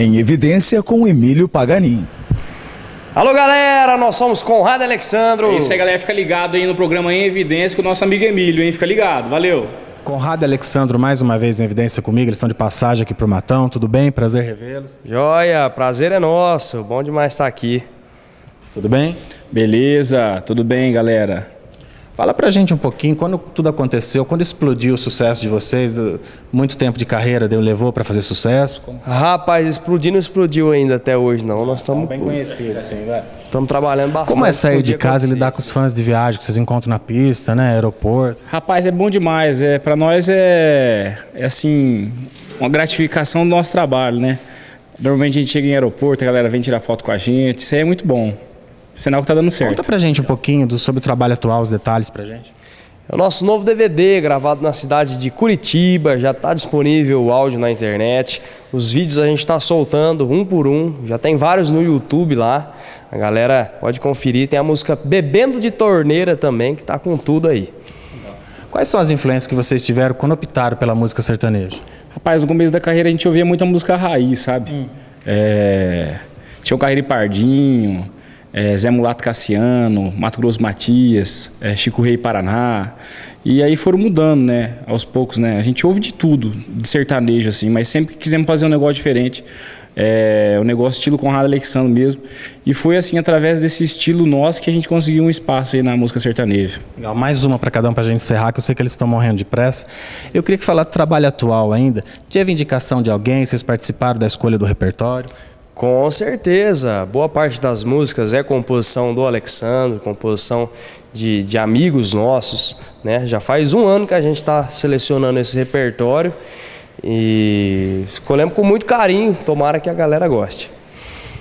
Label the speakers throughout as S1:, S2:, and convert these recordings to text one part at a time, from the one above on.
S1: Em Evidência com Emílio Paganin.
S2: Alô galera, nós somos Conrado Alexandro.
S3: É isso aí, galera. Fica ligado aí no programa Em Evidência com o nosso amigo Emílio, hein? Fica ligado. Valeu.
S4: Conrado e Alexandro, mais uma vez em evidência comigo, eles estão de passagem aqui pro Matão, tudo bem? Prazer revê-los.
S2: Joia, prazer é nosso, bom demais estar aqui.
S4: Tudo bem?
S3: Beleza, tudo bem, galera?
S4: Fala pra gente um pouquinho, quando tudo aconteceu, quando explodiu o sucesso de vocês, muito tempo de carreira deu, levou para fazer sucesso?
S2: Como... Rapaz, explodir não explodiu ainda até hoje não, nós estamos...
S3: Bem conhecidos, sim, velho.
S2: Estamos trabalhando bastante.
S4: Como é sair de casa e lidar com os fãs de viagem que vocês encontram na pista, né, aeroporto?
S3: Rapaz, é bom demais, é, para nós é, é assim, uma gratificação do nosso trabalho, né? Normalmente a gente chega em aeroporto, a galera vem tirar foto com a gente, isso aí é muito bom. Sinal que tá dando certo.
S4: Conta pra gente um pouquinho do, sobre o trabalho atual, os detalhes pra gente.
S2: É o nosso novo DVD, gravado na cidade de Curitiba, já está disponível o áudio na internet. Os vídeos a gente está soltando um por um, já tem vários no YouTube lá. A galera pode conferir. Tem a música Bebendo de Torneira também, que está com tudo aí.
S4: Quais são as influências que vocês tiveram quando optaram pela música sertaneja?
S3: Rapaz, no começo da carreira a gente ouvia muita música raiz, sabe? Hum. É... Tinha o Carreiro Pardinho, é, Zé Mulato Cassiano, Mato Grosso Matias, é, Chico Rei Paraná. E aí foram mudando, né? Aos poucos, né? A gente ouve de tudo, de sertanejo, assim, mas sempre quisemos fazer um negócio diferente. É, o negócio estilo Conrado Alexandre mesmo. E foi assim, através desse estilo nosso, que a gente conseguiu um espaço aí na música sertaneja.
S4: Legal, mais uma para cada um para a gente encerrar, que eu sei que eles estão morrendo de pressa. Eu queria que falar do trabalho atual ainda. Teve indicação de alguém? Vocês participaram da escolha do repertório?
S2: Com certeza, boa parte das músicas é composição do Alexandre, composição de, de amigos nossos, né? Já faz um ano que a gente está selecionando esse repertório e escolhemos com muito carinho, tomara que a galera goste.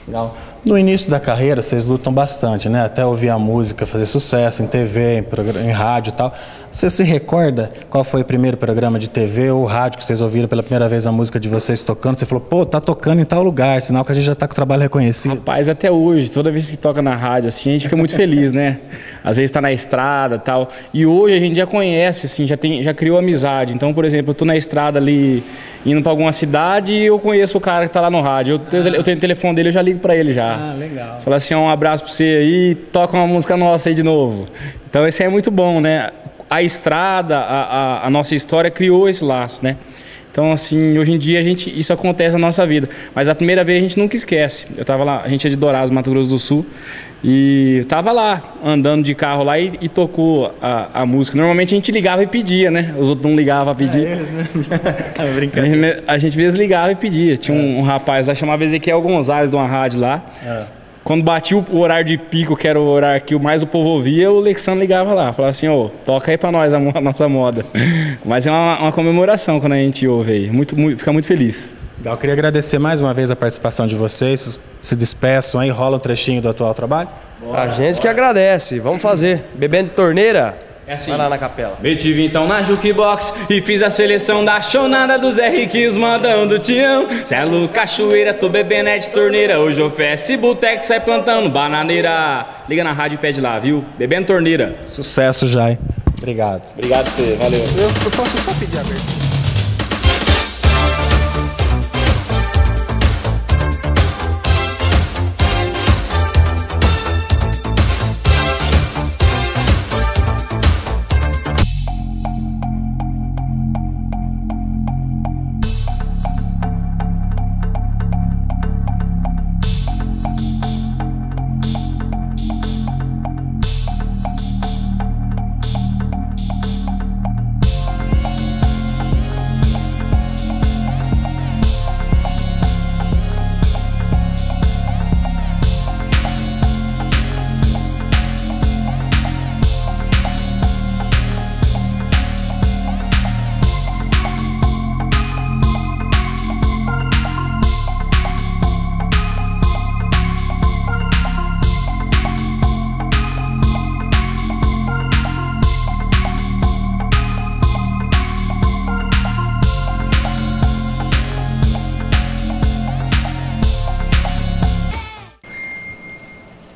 S4: Legal. No início da carreira, vocês lutam bastante, né? Até ouvir a música fazer sucesso em TV, em, em rádio e tal. Você se recorda qual foi o primeiro programa de TV ou rádio que vocês ouviram pela primeira vez a música de vocês tocando? Você falou, pô, tá tocando em tal lugar, sinal que a gente já tá com o trabalho reconhecido.
S3: Rapaz, até hoje, toda vez que toca na rádio, assim, a gente fica muito feliz, né? Às vezes tá na estrada tal. E hoje a gente já conhece, assim, já, tem, já criou amizade. Então, por exemplo, eu tô na estrada ali, indo para alguma cidade e eu conheço o cara que tá lá no rádio. Eu, eu tenho o telefone dele, eu já ligo para ele já.
S4: Ah, legal.
S3: Fala assim, um abraço para você aí, toca uma música nossa aí de novo. Então, esse é muito bom, né? a estrada, a, a, a, nossa história criou esse laço, né? Então, assim, hoje em dia a gente, isso acontece na nossa vida. Mas a primeira vez a gente nunca esquece. Eu estava lá, a gente é de Dourados, Mato Grosso do Sul, e eu estava lá, andando de carro lá e, e tocou a, a, música. Normalmente a gente ligava e pedia, né? Os outros não ligavam a pedir. É eles, né? É a gente às vezes ligava e pedia. Tinha um, é. um rapaz lá, chamava Ezequiel Gonzalez, de uma rádio lá. É. Quando batia o horário de pico, que era o horário que mais o povo ouvia, o Alexandre ligava lá, falava assim, ô, oh, toca aí pra nós a, a, nossa moda. Mas é uma, uma, comemoração quando a gente ouve aí, muito, muito, fica muito feliz.
S4: Eu queria agradecer mais uma vez a participação de vocês, se despeçam aí, rola um trechinho do atual trabalho.
S2: Bora, a gente bora. que agradece, vamos fazer. Bebendo de torneira, é assim. Vai lá na capela.
S3: tive então na jukebox e fiz a seleção da chonada dos R Riquinhos mandando tião. Celo Cachoeira, tô bebendo é de torneira. Hoje oferece boteco, sai plantando bananeira. Liga na rádio e pede lá, viu? Bebendo torneira.
S4: Sucesso, Jai. Obrigado.
S3: Obrigado você, valeu.
S2: Eu, eu posso só pedir a abertura.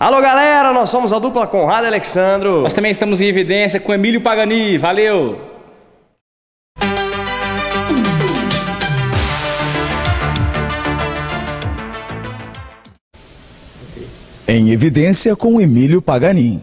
S2: Alô, galera, nós somos a dupla Conrado e Alexandro.
S3: Nós também estamos em evidência com Emílio Pagani. Valeu!
S1: Em evidência com Emílio Pagani.